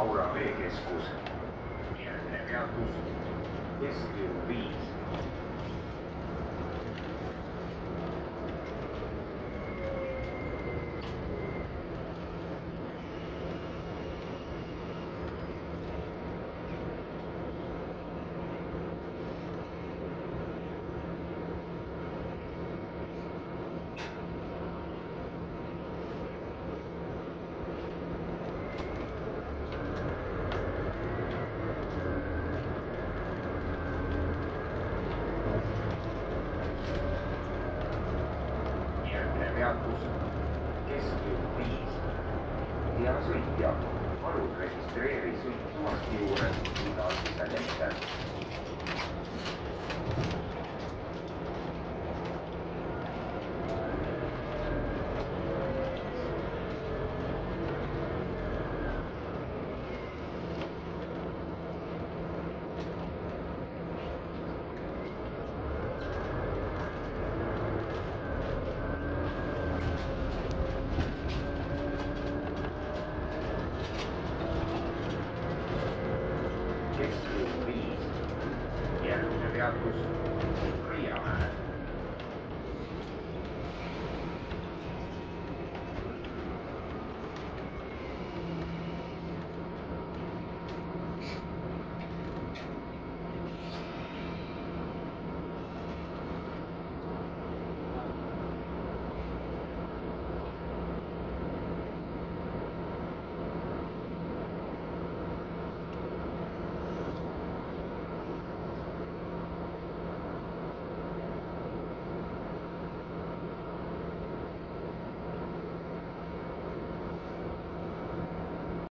Ahora ve que excusa. Mierda, vean tus. Este Luis Keskkliu viis. hea sõitja, palun registreeri sõit maski juures iga sisenemine. SUV yang dari aku realize